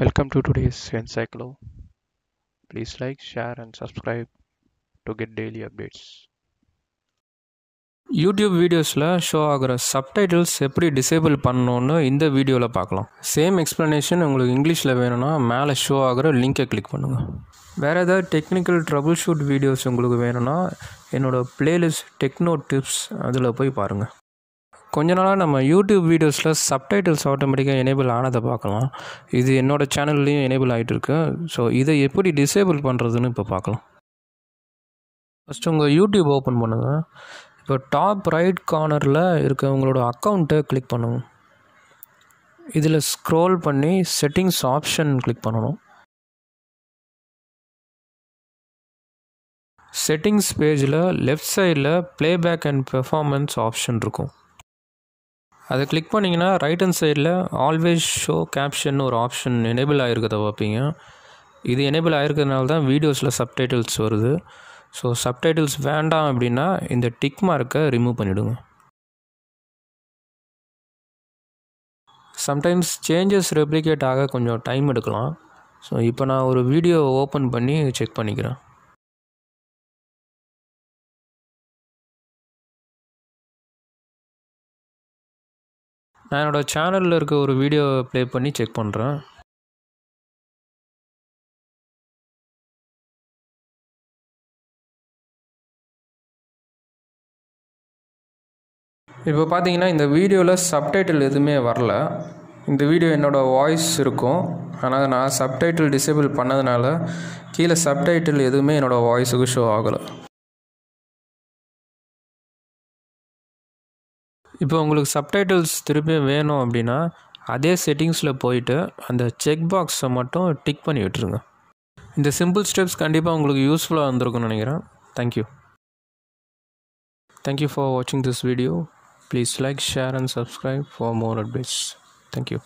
Welcome to today's Encyclo. Please like, share, and subscribe to get daily updates. YouTube வீடியோஸில் show ஆகிற subtitles எப்படி disable பண்ணணுன்னு இந்த வீடியோவில் பார்க்கலாம் சேம் எக்ஸ்ப்ளனேஷன் உங்களுக்கு இங்கிலீஷில் வேணும்னா மேலே ஷோ ஆகிற லிங்கை கிளிக் பண்ணுங்கள் வேறு ஏதாவது டெக்னிக்கல் ட்ரபுள் ஷூட் வீடியோஸ் உங்களுக்கு வேணும்னா என்னோடய பிளேலிஸ்ட் டெக்னோ டிப்ஸ் அதில் போய் பாருங்கள் கொஞ்ச நாளாக நம்ம யூடியூப் வீடியோஸில் சப்டைட்டில்ஸ் ஆட்டோமேட்டிக்காக எனேபிள் ஆனதை பார்க்கலாம். இது என்னோடய சேனல்லையும் எனேபிள் ஆகிட்டு இருக்கு. ஸோ இதை எப்படி டிசேபிள் பண்ணுறதுன்னு இப்போ பார்க்கலாம். ஃபஸ்ட்டு உங்கள் யூடியூப் ஓப்பன் பண்ணுங்கள் இப்போ டாப் ரைட் கார்னரில் இருக்க உங்களோட அக்கௌண்ட்டை கிளிக் பண்ணணும். இதில் ஸ்க்ரோல் பண்ணி செட்டிங்ஸ் ஆப்ஷன் கிளிக் பண்ணணும். செட்டிங்ஸ் பேஜில் லெஃப்ட் சைடில் ப்ளேபேக் அண்ட் பெர்ஃபார்மன்ஸ் ஆப்ஷன் இருக்கும். அதை கிளிக் பண்ணிங்கன்னா ரைட் ஹேண்ட் சைடில் ஆல்வேஸ் ஷோ கேப்ஷன் ஒரு ஆப்ஷன் எனேபிள் ஆகிருக்கிறத பார்ப்பீங்க. இது எனேபிள் ஆகிருக்கிறதுனால தான் வீடியோஸில் சப்டைட்டில்ஸ் வருது. ஸோ சப்டைட்டில்ஸ் வேண்டாம் அப்படின்னா இந்த டிக் மார்க்கை ரிமூவ் பண்ணிவிடுங்க சம்டைம்ஸ் சேஞ்சஸ் ரெப்ளிகேட் ஆக கொஞ்சம் டைம் எடுக்கலாம். ஸோ இப்போ நான் ஒரு வீடியோ ஓப்பன் பண்ணி செக் பண்ணிக்கிறேன். நான் என்னோடய சேனலில் இருக்க ஒரு வீடியோ ப்ளே பண்ணி செக் பண்ணுறேன் இப்போ பார்த்தீங்கன்னா இந்த வீடியோவில் சப்டைட்டில் எதுவுமே வரல. இந்த வீடியோ என்னோடய வாய்ஸ் இருக்கும். ஆனால் நான் சப்டைட்டில் டிசேபிள் பண்ணதுனால கீழே சப்டைட்டில் எதுவுமே என்னோடய வாய்ஸுக்கு ஷோ ஆகலை. இப்போ உங்களுக்கு சப்டைட்டில்ஸ் திருப்பி வேணும் அப்படின்னா அதே செட்டிங்ஸில் போயிட்டு அந்த செக் பாக்ஸை மட்டும் டிக் பண்ணி விட்டுருங்க. இந்த சிம்பிள் ஸ்டெப்ஸ் கண்டிப்பாக உங்களுக்கு யூஸ்ஃபுல்லாக இருந்திருக்கும்னு நினைக்கிறேன். Thank you thank you for வாட்சிங் this video please like share and subscribe for more advice thank you.